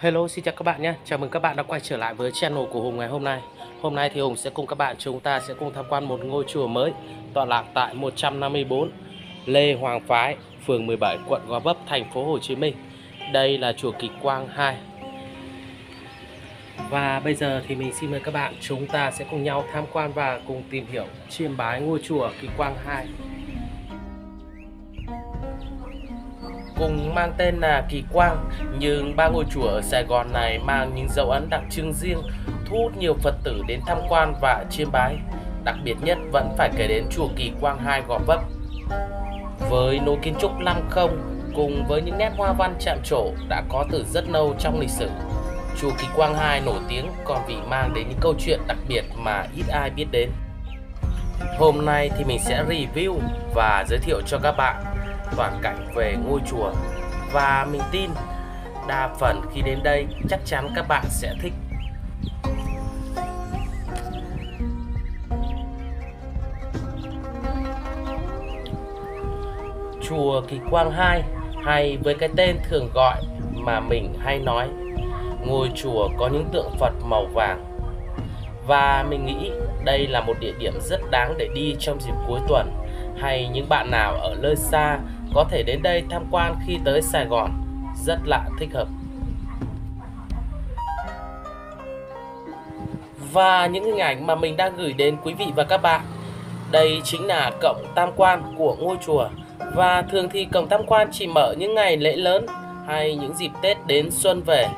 Hello xin chào các bạn nhé. Chào mừng các bạn đã quay trở lại với channel của Hùng ngày hôm nay. Hôm nay thì Hùng sẽ cùng các bạn chúng ta sẽ cùng tham quan một ngôi chùa mới tọa lạc tại 154 Lê Hoàng Phái, phường 17, quận Gò Vấp, thành phố Hồ Chí Minh. Đây là chùa Kỳ Quang 2 Và bây giờ thì mình xin mời các bạn chúng ta sẽ cùng nhau tham quan và cùng tìm hiểu chiêm bái ngôi chùa Kỳ Quang 2 cùng mang tên là Kỳ Quang, nhưng ba ngôi chùa ở Sài Gòn này mang những dấu ấn đặc trưng riêng, thu hút nhiều Phật tử đến tham quan và chiêm bái. Đặc biệt nhất vẫn phải kể đến chùa Kỳ Quang 2 Gò Vấp. Với nối kiến trúc lăng không cùng với những nét hoa văn chạm trổ đã có từ rất lâu trong lịch sử. Chùa Kỳ Quang 2 nổi tiếng còn vì mang đến những câu chuyện đặc biệt mà ít ai biết đến. Hôm nay thì mình sẽ review và giới thiệu cho các bạn toàn cảnh về ngôi chùa. Và mình tin đa phần khi đến đây, chắc chắn các bạn sẽ thích. Chùa Kỳ Quang 2 hay với cái tên thường gọi mà mình hay nói, ngôi chùa có những tượng Phật màu vàng. Và mình nghĩ đây là một địa điểm rất đáng để đi trong dịp cuối tuần, hay những bạn nào ở nơi xa có thể đến đây tham quan khi tới Sài Gòn. Rất là thích hợp. Và những hình ảnh mà mình đang gửi đến quý vị và các bạn. Đây chính là cổng tam quan của ngôi chùa. Và thường thì cổng tam quan chỉ mở những ngày lễ lớn hay những dịp Tết đến xuân về.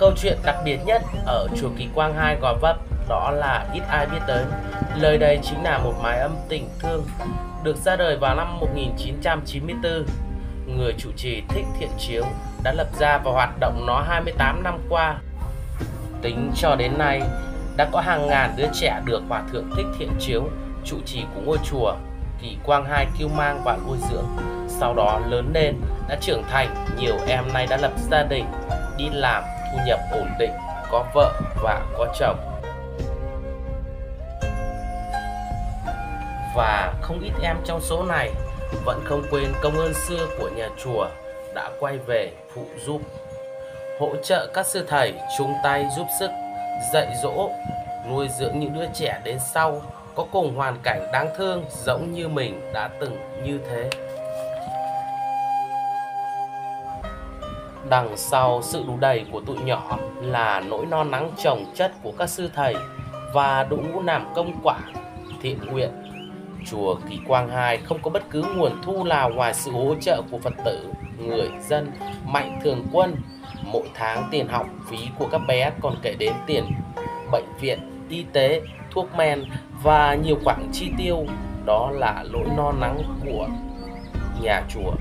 Câu chuyện đặc biệt nhất ở chùa Kỳ Quang 2 Gò Vấp đó là ít ai biết tới. Lời đây chính là một mái âm tình thương được ra đời vào năm 1994. Người chủ trì Thích Thiện Chiếu đã lập ra và hoạt động nó 28 năm qua. Tính cho đến nay, đã có hàng ngàn đứa trẻ được Hòa Thượng Thích Thiện Chiếu, trụ trì của ngôi chùa Kỳ Quang Hai cứu mang và nuôi dưỡng. Sau đó lớn lên, đã trưởng thành, nhiều em nay đã lập gia đình, đi làm, thu nhập ổn định, có vợ và có chồng. Và không ít em trong số này vẫn không quên công ơn xưa của nhà chùa đã quay về phụ giúp hỗ trợ các sư thầy chung tay giúp sức dạy dỗ nuôi dưỡng những đứa trẻ đến sau có cùng hoàn cảnh đáng thương giống như mình đã từng như thế Đằng sau sự đủ đầy của tụi nhỏ là nỗi no nắng trồng chất của các sư thầy và đội ngũ làm công quả, thiện nguyện. Chùa Kỳ Quang 2 không có bất cứ nguồn thu nào ngoài sự hỗ trợ của Phật tử, người dân, mạnh thường quân. Mỗi tháng tiền học phí của các bé còn kể đến tiền bệnh viện, y tế, thuốc men và nhiều khoản chi tiêu. Đó là lỗi no nắng của nhà chùa.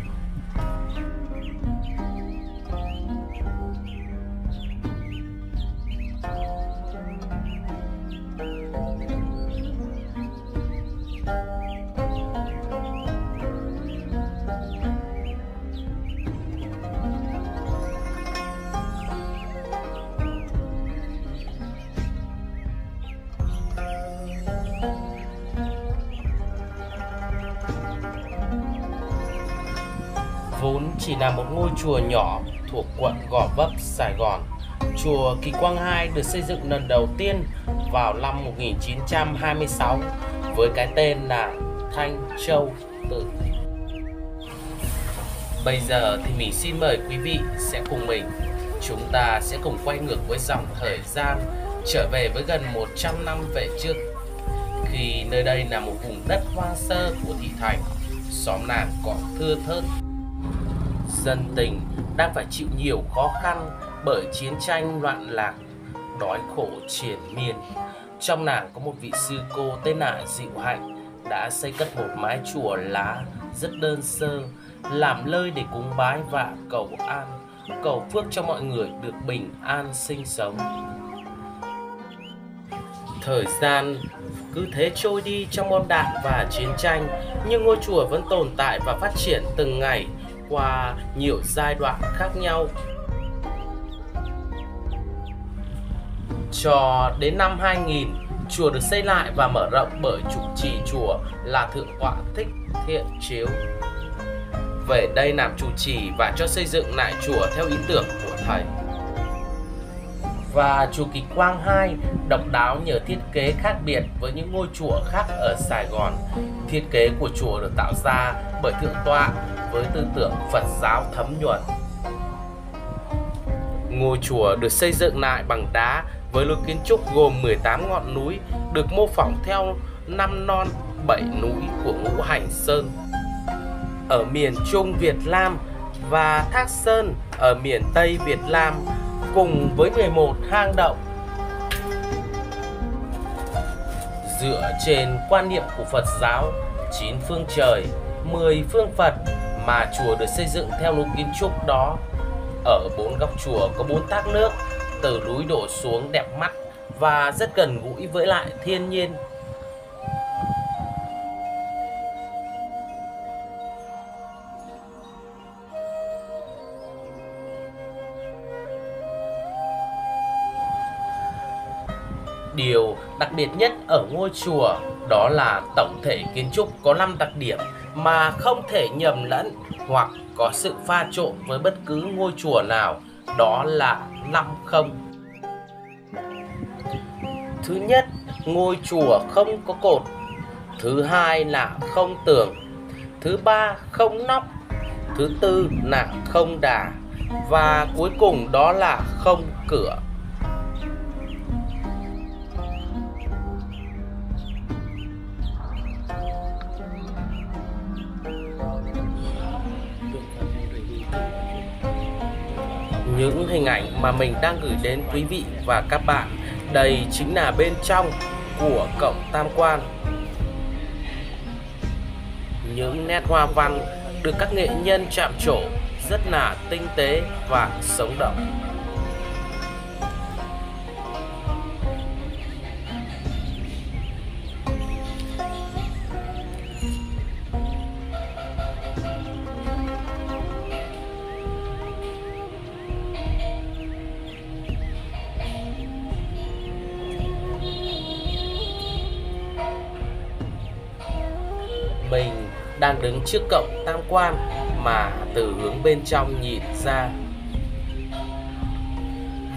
Vốn chỉ là một ngôi chùa nhỏ thuộc quận Gò Vấp, Sài Gòn. Chùa Kỳ Quang 2 được xây dựng lần đầu tiên vào năm 1926 với cái tên là Thanh Châu Tự. Bây giờ thì mình xin mời quý vị sẽ cùng mình chúng ta sẽ cùng quay ngược với dòng thời gian trở về với gần 100 năm về trước khi nơi đây là một vùng đất hoang sơ của thị thành xóm làng còn thưa thớt dân tình đang phải chịu nhiều khó khăn bởi chiến tranh loạn lạc, đói khổ triền miên. Trong nàng có một vị sư cô tên là Diệu Hạnh, đã xây cất một mái chùa lá rất đơn sơ, làm nơi để cúng bái và cầu an, cầu phước cho mọi người được bình an sinh sống. Thời gian cứ thế trôi đi trong bom đạn và chiến tranh, nhưng ngôi chùa vẫn tồn tại và phát triển từng ngày qua nhiều giai đoạn khác nhau. Cho đến năm 2000, chùa được xây lại và mở rộng bởi chủ trì chùa là Thượng tọa Thích Thiện Chiếu. Về đây làm chủ trì và cho xây dựng lại chùa theo ý tưởng của thầy và chùa Kỳ Quang 2 độc đáo nhờ thiết kế khác biệt với những ngôi chùa khác ở Sài Gòn. Thiết kế của chùa được tạo ra bởi thượng tọa với tư tưởng Phật giáo thấm nhuần. Ngôi chùa được xây dựng lại bằng đá với lối kiến trúc gồm 18 ngọn núi được mô phỏng theo năm non bảy núi của ngũ hành sơn. Ở miền Trung Việt Nam và Thác Sơn ở miền Tây Việt Nam cùng với 11 hang động. Dựa trên quan niệm của Phật giáo, chín phương trời, 10 phương Phật mà chùa được xây dựng theo lối kiến trúc đó. Ở bốn góc chùa có bốn thác nước từ núi đổ xuống đẹp mắt và rất gần gũi với lại thiên nhiên. Điều đặc biệt nhất ở ngôi chùa đó là tổng thể kiến trúc có 5 đặc điểm mà không thể nhầm lẫn hoặc có sự pha trộn với bất cứ ngôi chùa nào, đó là năm không. Thứ nhất, ngôi chùa không có cột. Thứ hai là không tường. Thứ ba không nóc. Thứ tư là không đà. Và cuối cùng đó là không cửa. Hình ảnh mà mình đang gửi đến quý vị và các bạn. Đây chính là bên trong của cổng tam quan. Những nét hoa văn được các nghệ nhân chạm trổ rất là tinh tế và sống động. Mình đang đứng trước cổng tam quan mà từ hướng bên trong nhìn ra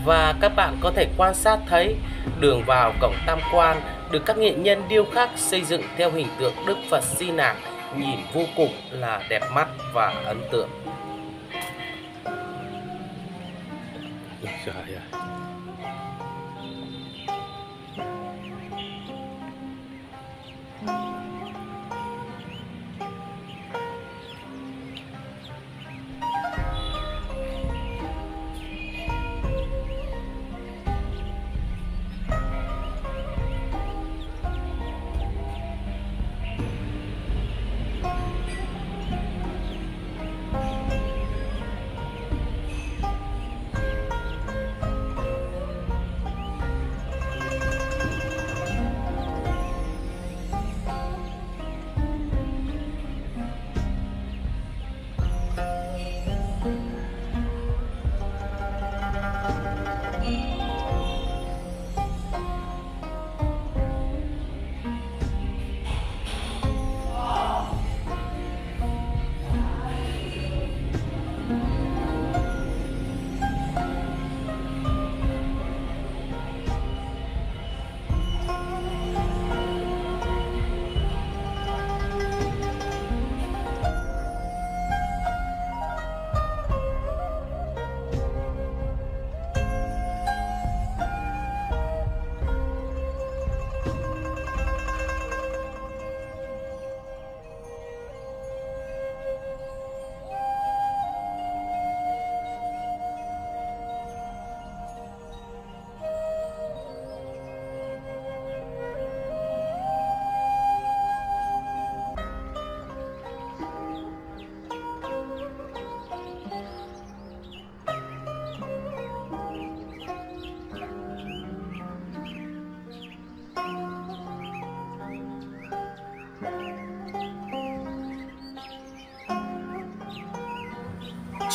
và các bạn có thể quan sát thấy đường vào cổng tam quan được các nghệ nhân điêu khắc xây dựng theo hình tượng Đức Phật Di Nạc, nhìn vô cùng là đẹp mắt và ấn tượng. Trời ơi.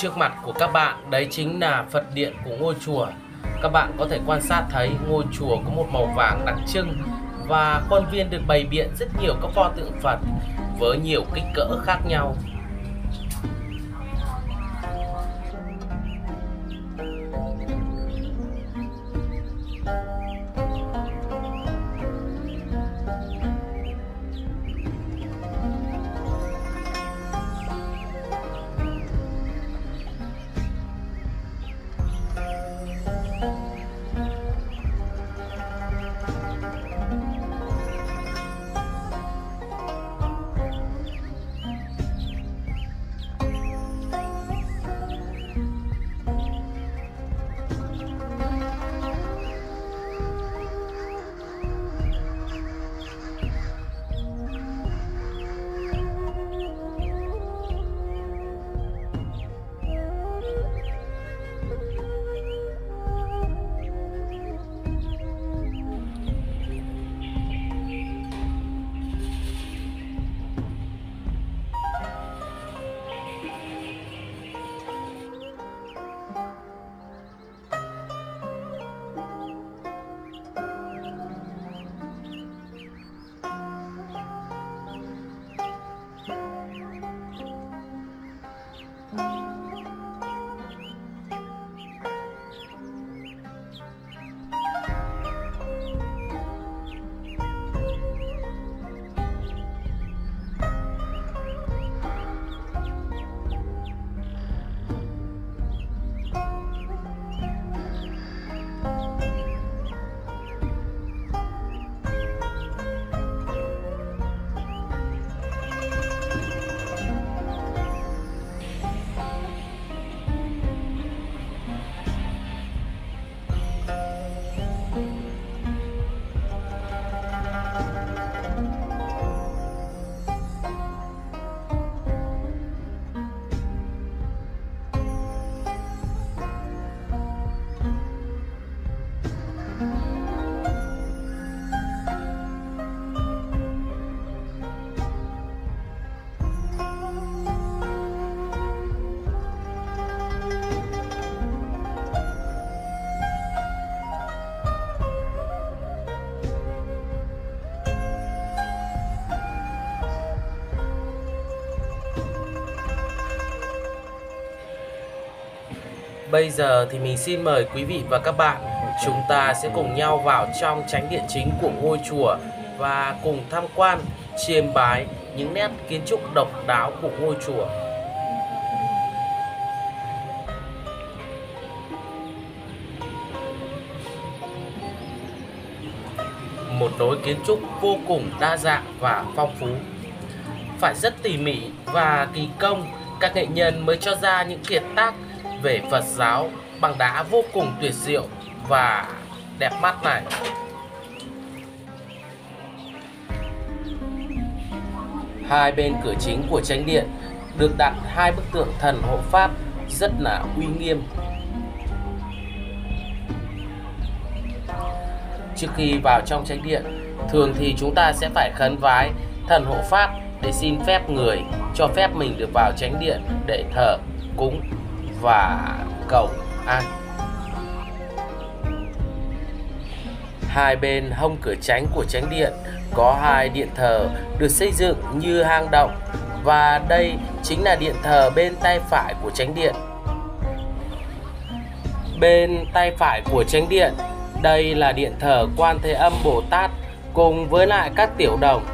Trước mặt của các bạn, đấy chính là Phật điện của ngôi chùa. Các bạn có thể quan sát thấy ngôi chùa có một màu vàng đặc trưng và khuôn viên được bày biện rất nhiều các pho tượng Phật với nhiều kích cỡ khác nhau. Bây giờ thì mình xin mời quý vị và các bạn Chúng ta sẽ cùng nhau vào trong tránh điện chính của ngôi chùa Và cùng tham quan, chiêm bái những nét kiến trúc độc đáo của ngôi chùa. Một lối kiến trúc vô cùng đa dạng và phong phú. Phải rất tỉ mỉ và kỳ công Các nghệ nhân mới cho ra những kiệt tác về Phật giáo bằng đá vô cùng tuyệt diệu và đẹp mắt này. Hai bên cửa chính của chánh điện được đặt hai bức tượng thần hộ pháp rất là uy nghiêm. Trước khi vào trong chánh điện, thường thì chúng ta sẽ phải khấn vái thần hộ pháp để xin phép người cho phép mình được vào chánh điện để thờ cúng và cậu an. Hai bên hông cửa tránh của tránh điện có hai điện thờ được xây dựng như hang động và đây chính là điện thờ bên tay phải của tránh điện. Bên tay phải của tránh điện, đây là điện thờ Quan Thế Âm Bồ Tát cùng với lại các tiểu đồng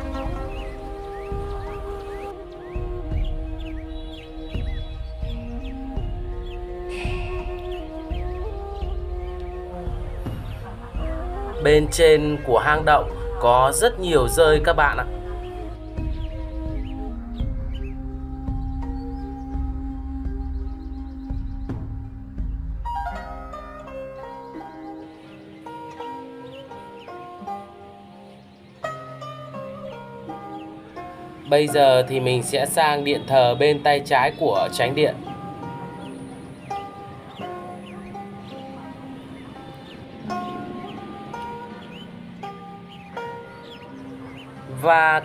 Bên trên của hang động có rất nhiều rơi các bạn ạ. Bây giờ thì mình sẽ sang điện thờ bên tay trái của tránh điện.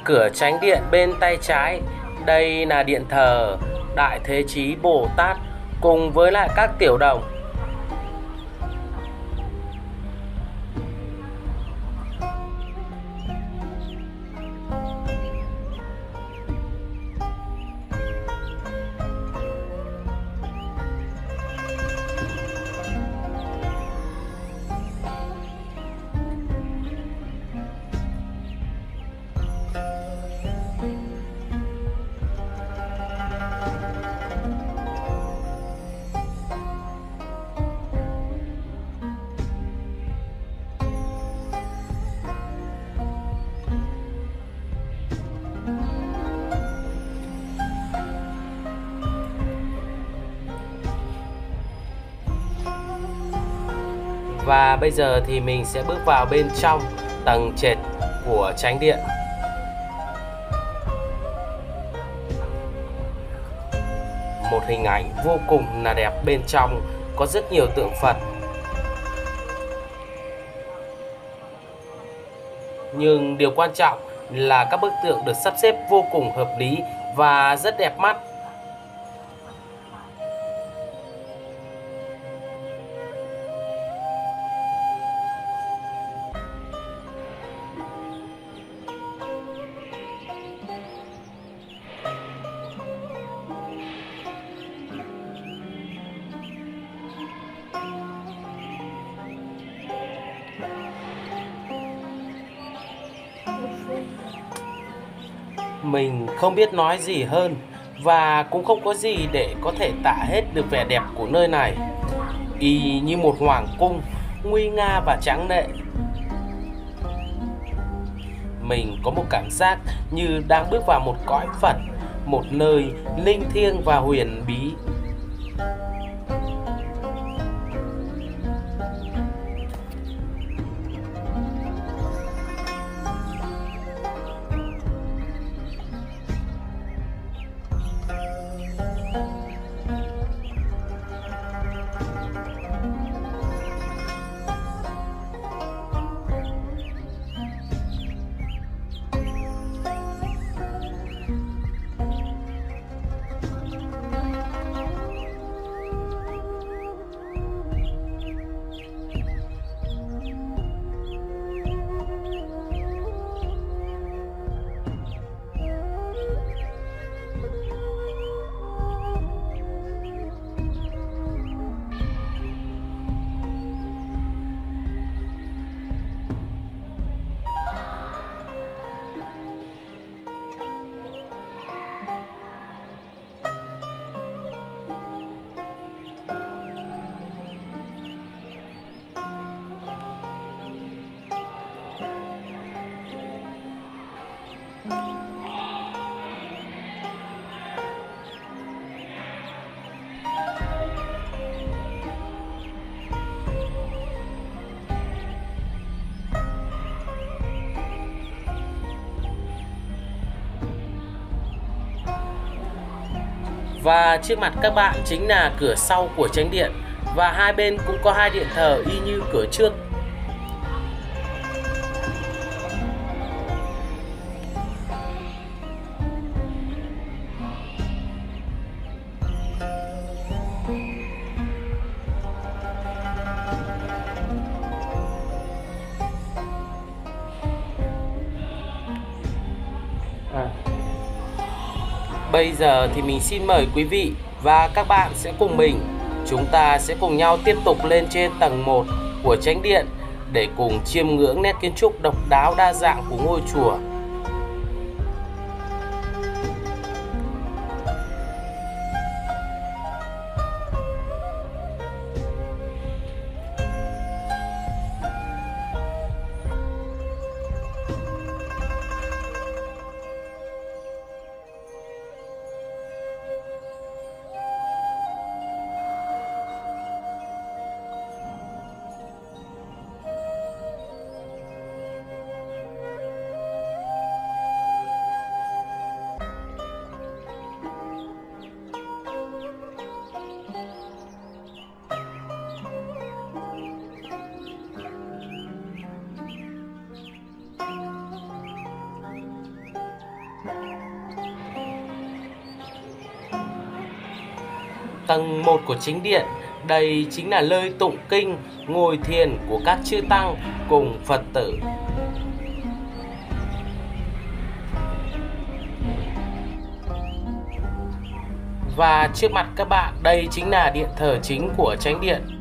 Cửa tránh điện bên tay trái. Đây là điện thờ Đại Thế Chí Bồ Tát cùng với lại các tiểu đồng Và bây giờ thì mình sẽ bước vào bên trong tầng trệt của tránh điện. Một hình ảnh vô cùng là đẹp bên trong, có rất nhiều tượng Phật. Nhưng điều quan trọng là các bức tượng được sắp xếp vô cùng hợp lý và rất đẹp mắt. Không biết nói gì hơn và cũng không có gì để có thể tả hết được vẻ đẹp của nơi này. Y như một hoàng cung nguy nga và tráng lệ. Mình có một cảm giác như đang bước vào một cõi Phật, một nơi linh thiêng và huyền bí Và trước mặt các bạn chính là cửa sau của tránh điện. Và hai bên cũng có hai điện thờ y như cửa trước. Bây giờ thì mình xin mời quý vị và các bạn sẽ cùng mình. Chúng ta sẽ cùng nhau tiếp tục lên trên tầng 1 của tránh điện Để cùng chiêm ngưỡng nét kiến trúc độc đáo đa dạng của ngôi chùa. Tầng 1 của chính điện, đây chính là nơi tụng kinh, ngồi thiền của các chư tăng cùng Phật tử. Và trước mặt các bạn, đây chính là điện thờ chính của chánh điện.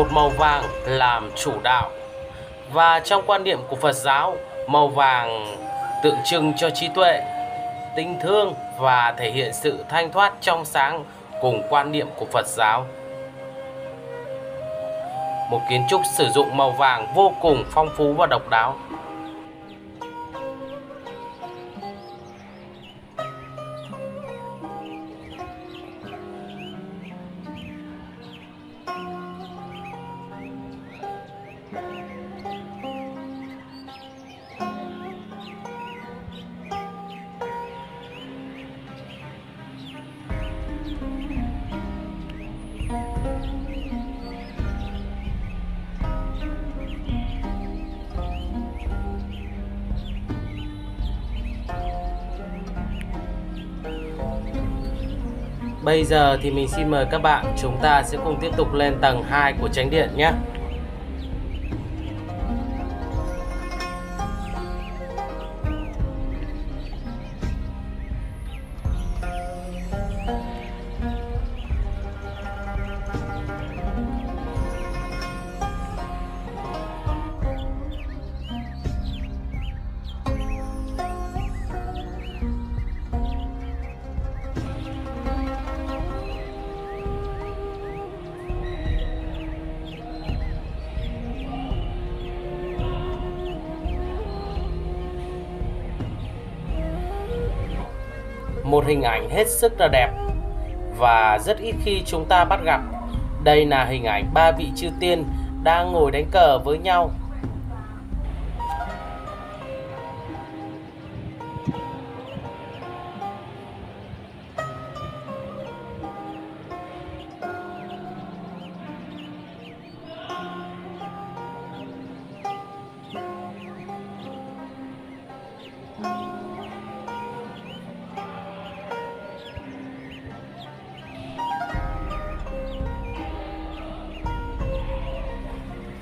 Một màu vàng làm chủ đạo. Và trong quan điểm của Phật giáo, màu vàng tượng trưng cho trí tuệ tình thương và thể hiện sự thanh thoát trong sáng cùng quan niệm của Phật giáo. Một kiến trúc sử dụng màu vàng vô cùng phong phú và độc đáo. Bây giờ thì mình xin mời các bạn, chúng ta sẽ cùng tiếp tục lên tầng 2 của tránh điện nhé. Hết sức là đẹp và rất ít khi chúng ta bắt gặp. Đây là hình ảnh ba vị chư tiên đang ngồi đánh cờ với nhau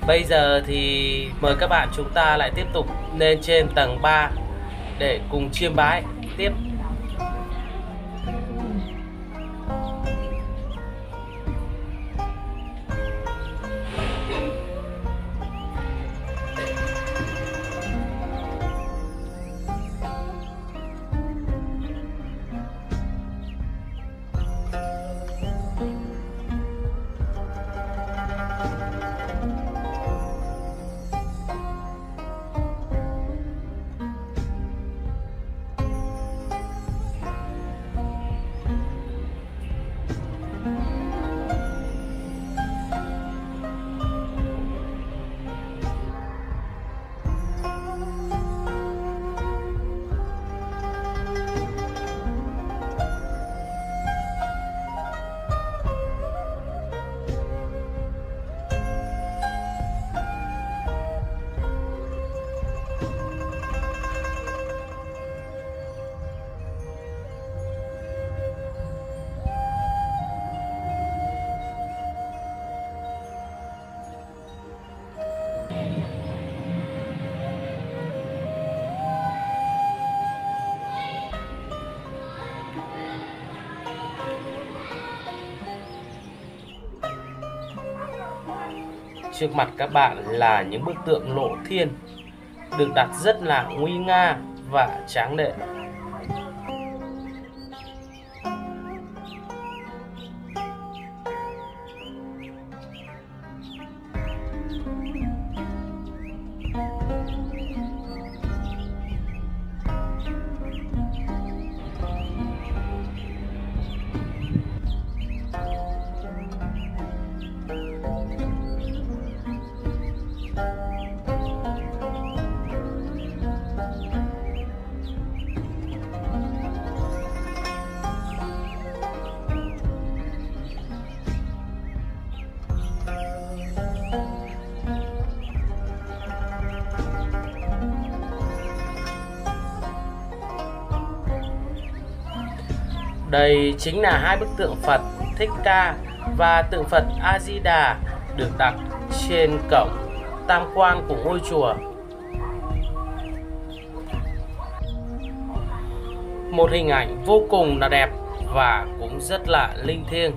Bây giờ thì mời các bạn chúng ta lại tiếp tục lên trên tầng 3 để cùng chiêm bái. Tiếp. Trước mặt các bạn là những bức tượng lộ thiên, được đặt rất là nguy nga và tráng lệ. Chính là hai bức tượng Phật Thích Ca và tượng Phật A Di Đà được đặt trên cổng tam quan của ngôi chùa. Một hình ảnh vô cùng là đẹp và cũng rất là linh thiêng.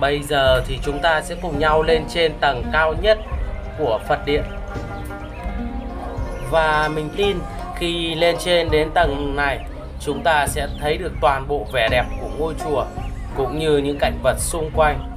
Bây giờ thì chúng ta sẽ cùng nhau lên trên tầng cao nhất của Phật điện. Và mình tin khi lên trên đến tầng này, chúng ta sẽ thấy được toàn bộ vẻ đẹp của ngôi chùa cũng như những cảnh vật xung quanh.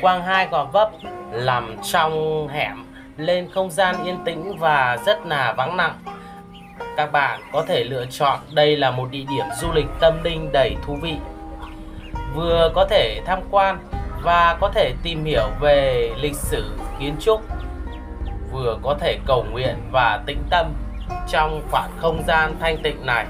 Quang hai Gò Vấp nằm trong hẻm lên không gian yên tĩnh và rất là vắng lặng. Các bạn có thể lựa chọn đây là một địa điểm du lịch tâm linh đầy thú vị. Vừa có thể tham quan và có thể tìm hiểu về lịch sử kiến trúc, vừa có thể cầu nguyện và tĩnh tâm trong khoảng không gian thanh tịnh này.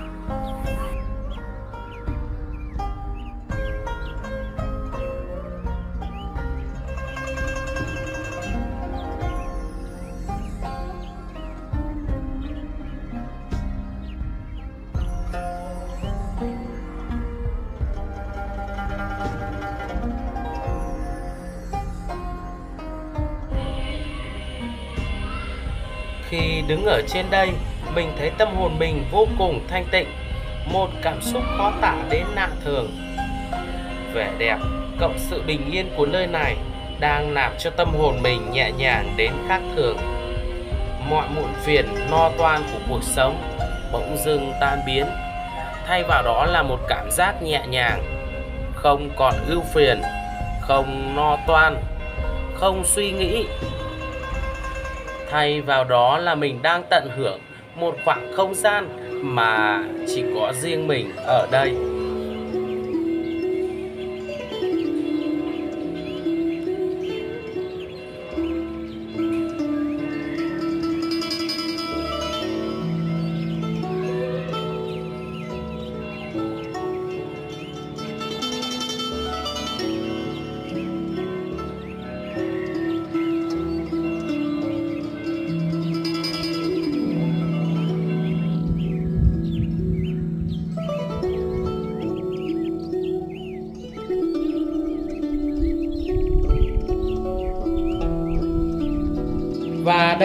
Trên đây, mình thấy tâm hồn mình vô cùng thanh tịnh, một cảm xúc khó tả đến lạ thường. Vẻ đẹp, cộng sự bình yên của nơi này đang làm cho tâm hồn mình nhẹ nhàng đến khác thường. Mọi muộn phiền, no toan của cuộc sống bỗng dưng tan biến, thay vào đó là một cảm giác nhẹ nhàng, không còn ưu phiền, không no toan, không suy nghĩ thay vào đó là mình đang tận hưởng một khoảng không gian mà chỉ có riêng mình ở đây.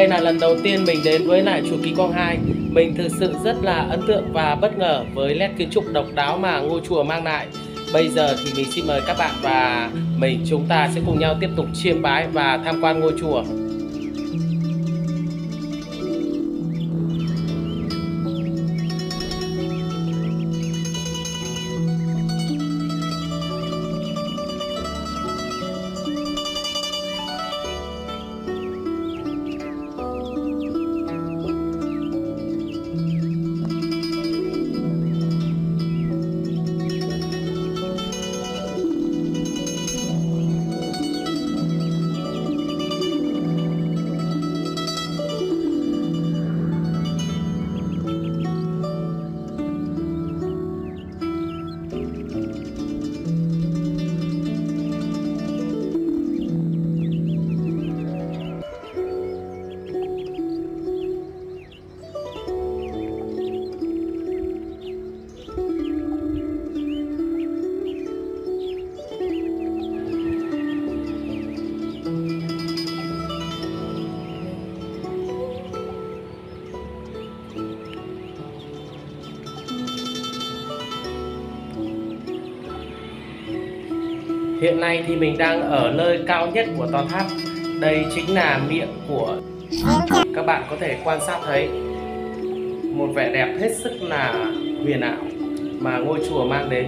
Đây là lần đầu tiên mình đến với lại chùa Kỳ Quang 2 Mình thực sự rất là ấn tượng và bất ngờ với nét kiến trúc độc đáo mà ngôi chùa mang lại. Bây giờ thì mình xin mời các bạn và mình chúng ta sẽ cùng nhau tiếp tục chiêm bái và tham quan ngôi chùa. Hiện nay thì mình đang ở nơi cao nhất của tòa tháp. Đây chính là miệng của các bạn có thể quan sát thấy. Một vẻ đẹp hết sức là huyền ảo mà ngôi chùa mang đến.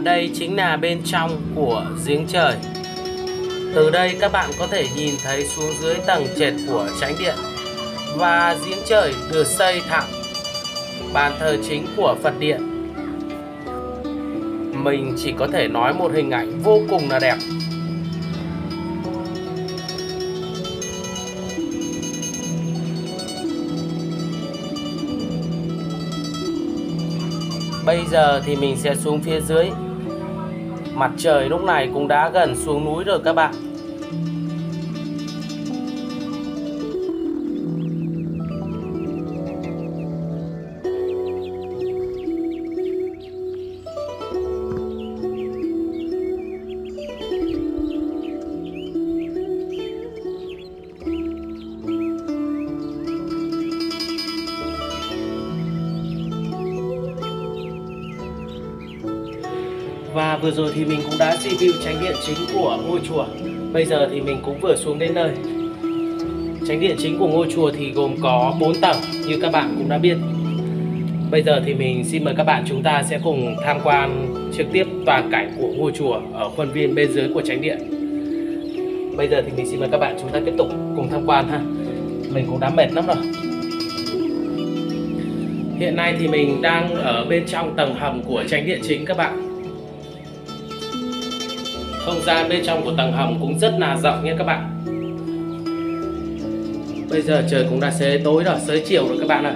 Và đây chính là bên trong của giếng trời Từ đây các bạn có thể nhìn thấy xuống dưới tầng trệt của tránh điện và giếng trời được xây thẳng bàn thờ chính của Phật điện. Mình chỉ có thể nói một hình ảnh vô cùng là đẹp. Bây giờ thì mình sẽ xuống phía dưới Mặt trời lúc này cũng đã gần xuống núi rồi các bạn. Vừa rồi thì mình cũng đã review tránh điện chính của ngôi chùa. Bây giờ thì mình cũng vừa xuống đến nơi. Tránh điện chính của ngôi chùa thì gồm có 4 tầng, như các bạn cũng đã biết. Bây giờ thì mình xin mời các bạn chúng ta sẽ cùng tham quan trực tiếp toàn cảnh của ngôi chùa ở khuôn viên bên dưới của tránh điện. Bây giờ thì mình xin mời các bạn chúng ta tiếp tục cùng tham quan ha. Mình cũng đã mệt lắm rồi. Hiện nay thì mình đang ở bên trong tầng hầm của tránh điện chính các bạn không gian bên trong của tầng hầm cũng rất là rộng nha các bạn. Bây giờ trời cũng đã xế tối rồi, xế chiều rồi các bạn ạ.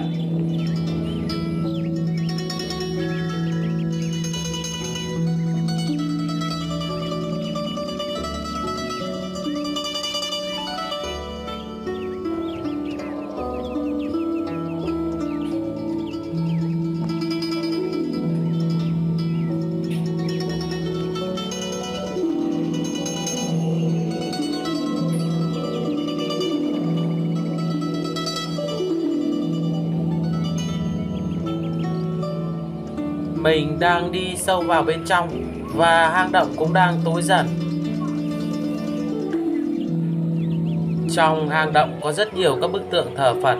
Mình đang đi sâu vào bên trong và hang động cũng đang tối dần. Trong hang động có rất nhiều các bức tượng thờ Phật.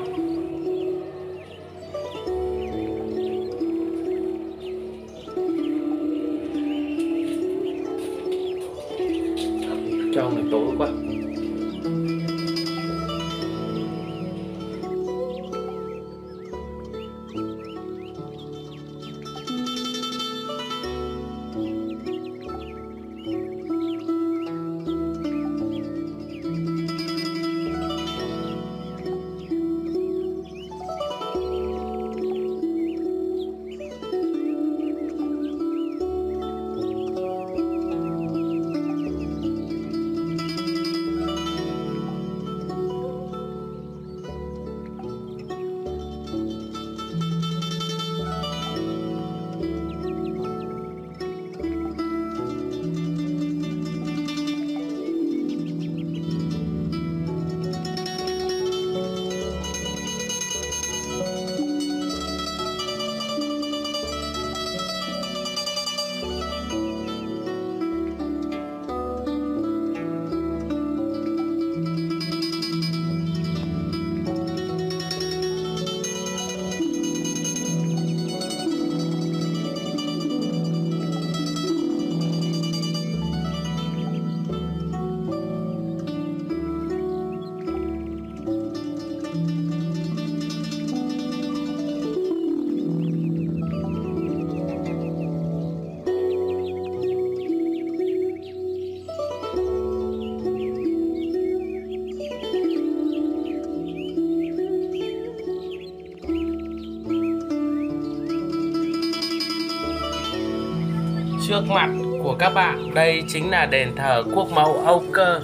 Trước mặt của các bạn. Đây chính là đền thờ quốc mẫu Âu Cơ.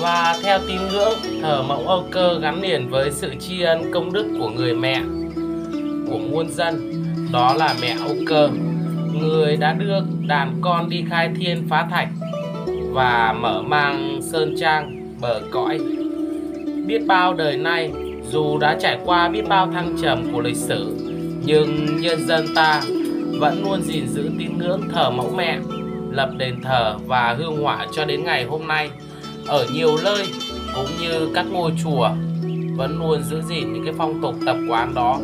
Và theo tín ngưỡng, thờ mẫu Âu Cơ gắn liền với sự tri ân công đức của người mẹ của muôn dân. Đó là mẹ Âu Cơ Người đã đưa đàn con đi khai thiên phá thạch Và mở mang sơn trang bờ cõi. Biết bao đời nay dù đã trải qua biết bao thăng trầm của lịch sử nhưng nhân dân ta vẫn luôn gìn giữ tín ngưỡng thờ mẫu mẹ, lập đền thờ và hương hỏa cho đến ngày hôm nay. Ở nhiều nơi cũng như các ngôi chùa vẫn luôn giữ gìn những cái phong tục tập quán đó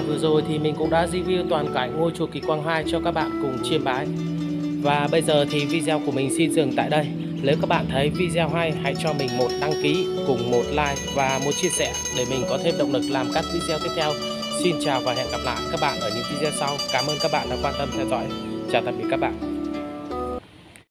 Và vừa rồi thì mình cũng đã review toàn cảnh ngôi chùa Kỳ Quang 2 cho các bạn cùng chiêm bái. Và bây giờ thì video của mình xin dừng tại đây. Nếu các bạn thấy video hay, hãy cho mình một đăng ký, cùng một like và một chia sẻ để mình có thêm động lực làm các video tiếp theo. Xin chào và hẹn gặp lại các bạn ở những video sau. Cảm ơn các bạn đã quan tâm theo dõi. Chào tạm biệt các bạn.